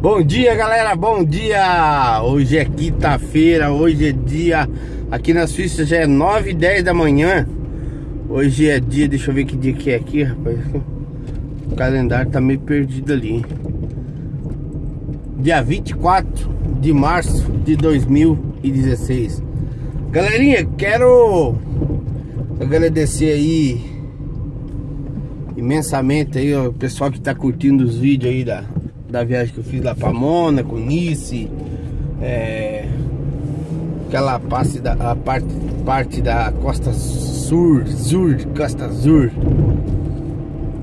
Bom dia galera, bom dia! Hoje é quinta-feira, hoje é dia. Aqui na Suíça já é 9 e 10 da manhã. Hoje é dia, deixa eu ver que dia que é aqui, rapaz. O calendário tá meio perdido ali Dia 24 de março de 2016 Galerinha, quero agradecer aí imensamente aí o pessoal que tá curtindo os vídeos aí da, da viagem que eu fiz lá pra Mônaco, Nice, é, aquela parte da, a parte, parte da Costa Sul, Sur, Costa Sur.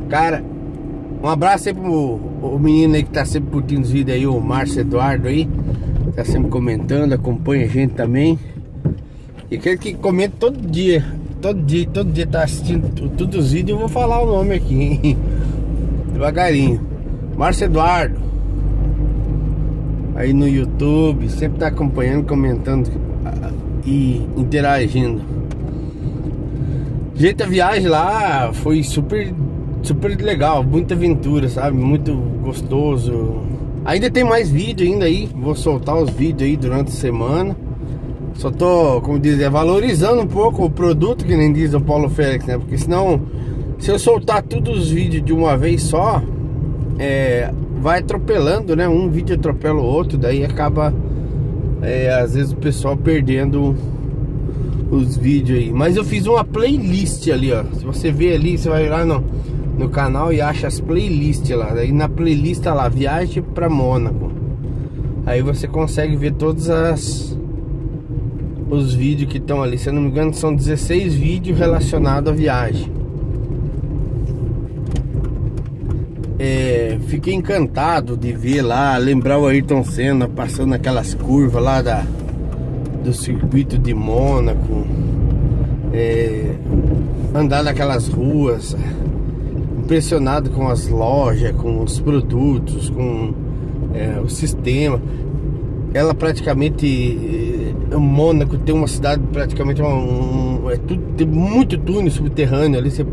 Cara, um abraço aí pro o menino aí que tá sempre curtindo os vídeos aí, o Márcio Eduardo aí, tá sempre comentando, acompanha a gente também. E aquele que comenta todo dia, todo dia, todo dia tá assistindo todos os vídeos, eu vou falar o nome aqui, devagarinho. Márcio Eduardo. Aí no YouTube, sempre tá acompanhando, comentando e interagindo. Gente, a viagem lá foi super, super legal, muita aventura, sabe? Muito gostoso. Ainda tem mais vídeo ainda aí, vou soltar os vídeos aí durante a semana. Só tô, como diz, é, valorizando um pouco o produto, que nem diz o Paulo Félix, né? Porque senão, se eu soltar todos os vídeos de uma vez só, é, vai atropelando, né? Um vídeo atropela o outro, daí acaba é, às vezes o pessoal perdendo os vídeos aí. Mas eu fiz uma playlist ali, ó. Se você ver ali, você vai lá no, no canal e acha as playlists lá. Daí na playlist tá lá, viagem para Mônaco. Aí você consegue ver todas as os vídeos que estão ali. Se eu não me engano, são 16 vídeos relacionados à viagem. É, fiquei encantado de ver lá, lembrar o Ayrton Senna passando aquelas curvas lá da, do circuito de Mônaco, é, andar naquelas ruas, impressionado com as lojas, com os produtos, com é, o sistema. Ela praticamente, é, Mônaco tem uma cidade praticamente, um, é tudo, tem muito túnel subterrâneo ali, você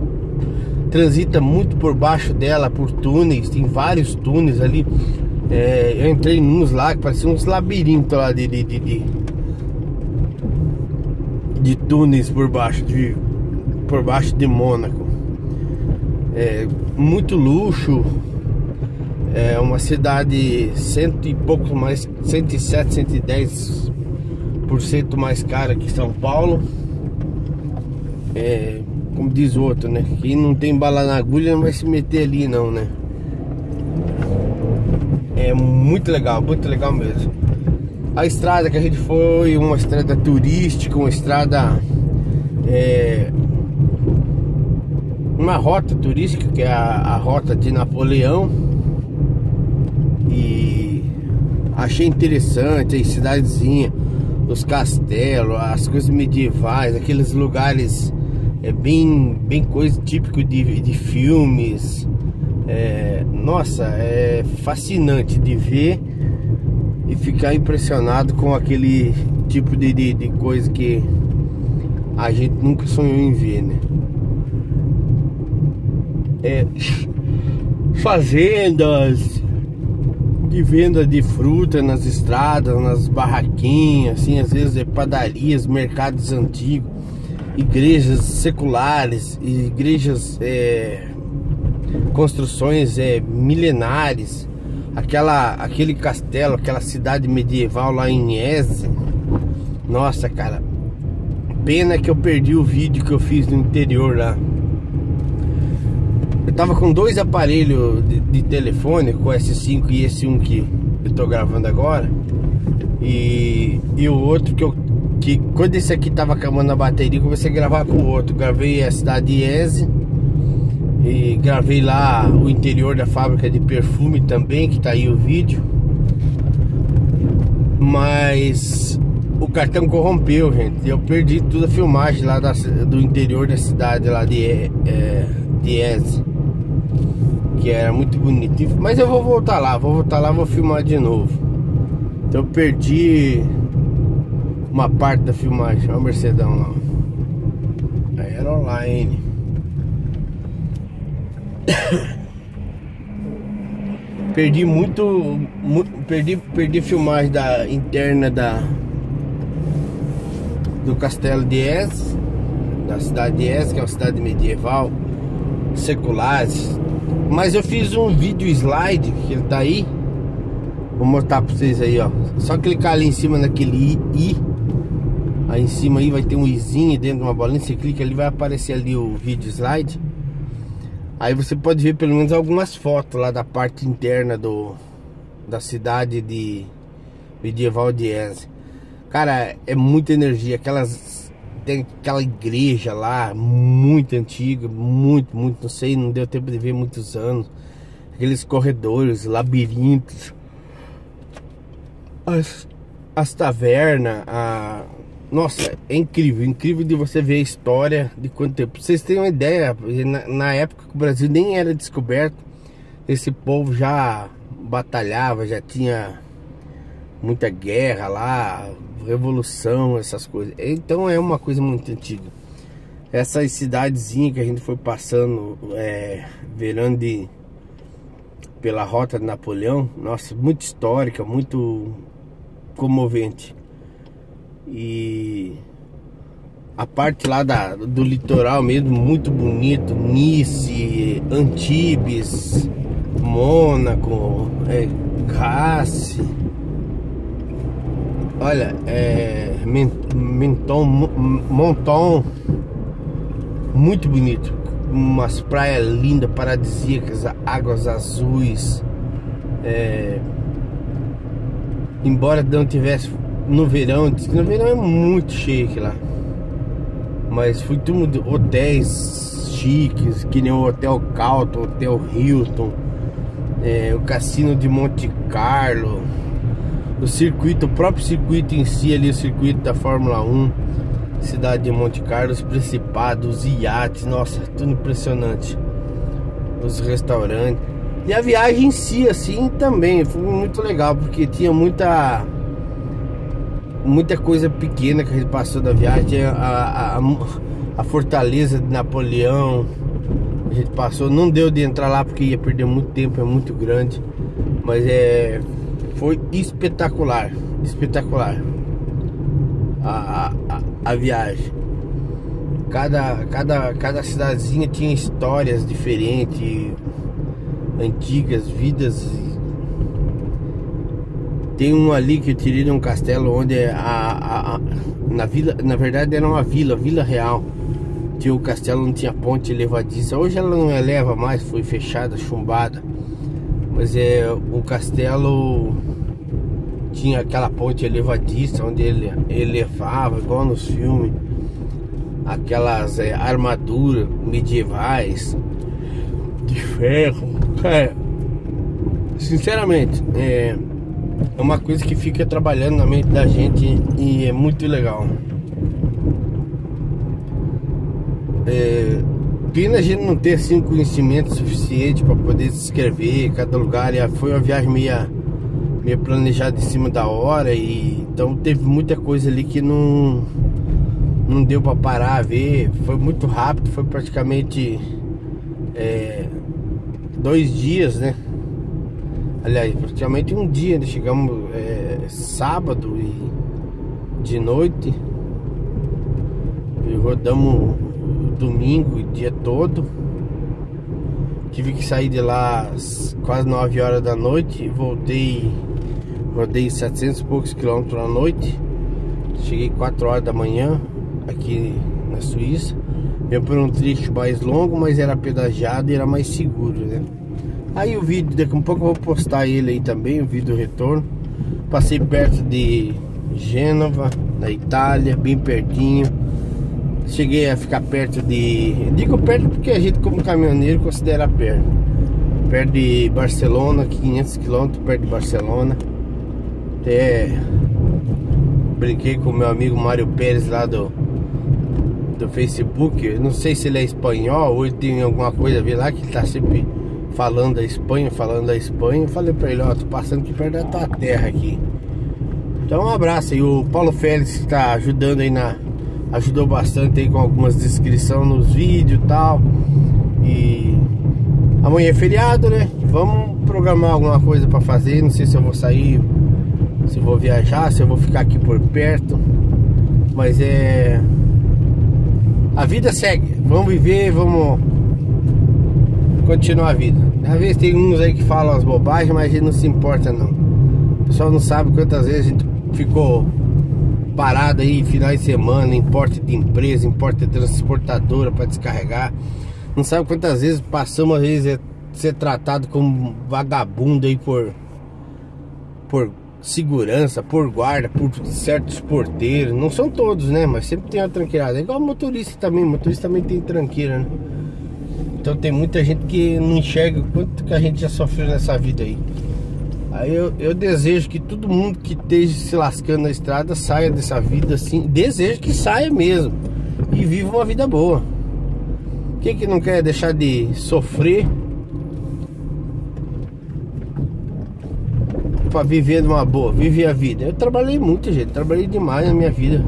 transita muito por baixo dela, por túneis, tem vários túneis ali. É, eu entrei nos lá que pareciam uns labirintos lá de, de, de, de, de túneis por baixo de por baixo de Mônaco. É, muito luxo. É uma cidade cento e pouco mais, 107, 110 por cento mais cara que São Paulo. É, como diz outro, né? Quem não tem bala na agulha não vai se meter ali não, né? É muito legal, muito legal mesmo. A estrada que a gente foi, uma estrada turística, uma estrada é, uma rota turística que é a, a rota de Napoleão e achei interessante a cidadezinha, os castelos, as coisas medievais, aqueles lugares é bem, bem coisa típico de, de filmes. É, nossa, é fascinante de ver e ficar impressionado com aquele tipo de, de, de coisa que a gente nunca sonhou em ver, né? É, fazendas de venda de fruta nas estradas, nas barraquinhas, assim, às vezes é padarias, mercados antigos igrejas seculares, igrejas, é, construções é, milenares, aquela, aquele castelo, aquela cidade medieval lá em Eze. Nossa, cara, pena que eu perdi o vídeo que eu fiz no interior lá. Eu tava com dois aparelhos de, de telefone, com S5 e esse um que eu tô gravando agora. E, e o outro que eu que quando esse aqui tava acabando a bateria, comecei a gravar com o outro. Gravei a cidade de Eze e gravei lá o interior da fábrica de perfume também, que tá aí o vídeo. Mas o cartão corrompeu, gente. Eu perdi toda a filmagem lá da, do interior da cidade lá de, é, de Eze. Que era muito bonito. Mas eu vou voltar lá, vou voltar lá, vou filmar de novo. Então eu perdi uma parte da filmagem. Olha o Mercedão lá. Era online. Perdi muito, mu perdi, perdi filmagem da interna da do Castelo de Es, da cidade de Es, que é uma cidade medieval, seculares. Mas eu fiz um vídeo slide que ele tá aí. Vou mostrar pra vocês aí, ó. Só clicar ali em cima naquele i, Aí em cima aí vai ter um izinho dentro de uma bolinha. Você clica ali, vai aparecer ali o vídeo slide. Aí você pode ver pelo menos algumas fotos lá da parte interna do da cidade de medieval de Eze. Cara, é muita energia. Aquelas tem aquela igreja lá muito antiga, muito, muito, não sei, não deu tempo de ver muitos anos. Aqueles corredores, labirintos, as, as tavernas, a nossa, é incrível, incrível de você ver a história de quanto tempo. Vocês têm uma ideia, na, época que o Brasil nem era descoberto, esse povo já batalhava, já tinha muita guerra lá, revolução, essas coisas. Então é uma coisa muito antiga. Essas cidadezinhas que a gente foi passando, é, verando de, pela rota de Napoleão, nossa, muito histórica, muito comovente. E a parte lá da, do litoral mesmo, muito bonito. Nice, Antibes, Mônaco, é, Grasse. Olha, é, Menton, Monton, muito bonito. Umas praias lindas, paradisíacas, águas azuis. É, embora não tivesse no verão, diz que no verão é muito chique lá. Mas fui tudo hotéis chiques, que nem o Hotel Calton, Hotel Hilton, é, o Cassino de Monte Carlo, o circuito, o próprio circuito em si ali, o circuito da Fórmula 1, cidade de Monte Carlo, os Principados, os iates, nossa, tudo impressionante. Os restaurantes. E a viagem em si, assim, também foi muito legal, porque tinha muita muita coisa pequena que a gente passou da viagem. A, a, a, fortaleza de Napoleão. A gente passou, não deu de entrar lá porque ia perder muito tempo, é muito grande. Mas é. Foi espetacular. Espetacular. A, a, a viagem. Cada, cada, cada cidadezinha tinha histórias diferentes, antigas, vidas tem um ali que eu tirei de um castelo onde a, a, a, na vila, na verdade era uma vila, Vila Real. Tinha o castelo, não tinha ponte levadiça. Hoje ela não eleva mais, foi fechada, chumbada. Mas é o castelo tinha aquela ponte elevadiça onde ele elevava, igual nos filmes. Aquelas é, armaduras medievais de ferro. É, sinceramente, é, é uma coisa que fica trabalhando na mente da gente e é muito legal. É, pena a gente não ter assim conhecimento suficiente para poder descrever cada lugar. E foi uma viagem meia, meia planejada em cima da hora e então teve muita coisa ali que não não deu para parar a ver. Foi muito rápido, foi praticamente é, dois dias, né? Aliás, praticamente um dia, né? chegamos é, sábado e de noite e rodamos domingo o dia todo. Tive que sair de lá às quase 9 horas da noite. Voltei, rodei 700 e poucos quilômetros à noite. Cheguei 4 horas da manhã aqui na Suíça. Veio por um trecho mais longo, mas era pedagiado e era mais seguro, né? Aí o vídeo, daqui a um pouco eu vou postar ele aí também, o vídeo do retorno. Passei perto de Gênova, na Itália, bem pertinho. Cheguei a ficar perto de. Digo perto porque a gente, como caminhoneiro, considera perto. Perto de Barcelona, 500 quilômetros perto de Barcelona. Até brinquei com meu amigo Mário Pérez lá do, do Facebook. Não sei se ele é espanhol ou ele tem alguma coisa a ver lá, que ele tá sempre falando da Espanha, falando da Espanha. Eu falei pra ele, ó, tô passando aqui perto da tua terra aqui. Então um abraço aí, o Paulo Félix que tá ajudando aí na. Ajudou bastante aí com algumas descrições nos vídeos e tal. E Amanhã é feriado, né? Vamos programar alguma coisa pra fazer. Não sei se eu vou sair, se eu vou viajar, se eu vou ficar aqui por perto. Mas é. A vida segue. Vamos viver, vamos continuar a vida. Às vezes tem uns aí que falam as bobagens, mas a gente não se importa não. O pessoal não sabe quantas vezes a gente ficou parado aí finais de semana em porta de empresa, em porta de transportadora para descarregar. Não sabe quantas vezes passamos, às vezes, é ser tratado como vagabundo aí por, por segurança, por guarda, por certos porteiros. Não são todos, né? Mas sempre tem uma tranqueirada. É igual motorista também. Motorista também tem tranqueira, né? Então tem muita gente que não enxerga o quanto que a gente já sofreu nessa vida aí. Aí eu, eu desejo que todo mundo que esteja se lascando na estrada saia dessa vida assim. Desejo que saia mesmo. E viva uma vida boa. Quem que não quer deixar de sofrer para viver uma boa, viver a vida? Eu trabalhei muito, gente, trabalhei demais na minha vida.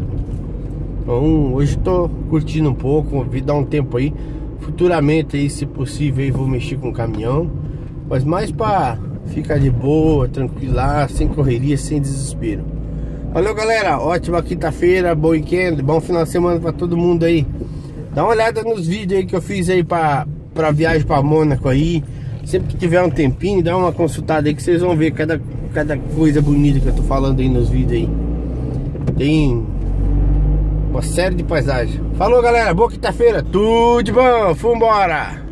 Então, hoje tô curtindo um pouco, vi dar um tempo aí. Futuramente aí, se possível, aí, vou mexer com o caminhão, mas mais para ficar de boa, tranquilar, sem correria, sem desespero. Valeu, galera. Ótima quinta-feira, bom weekend, bom final de semana para todo mundo aí. Dá uma olhada nos vídeos aí que eu fiz aí pra, pra viagem pra Mônaco aí. Sempre que tiver um tempinho, dá uma consultada aí que vocês vão ver cada, cada coisa bonita que eu tô falando aí nos vídeos aí. Tem uma série de paisagens. Falou galera, boa quinta-feira, tudo de bom, vambora!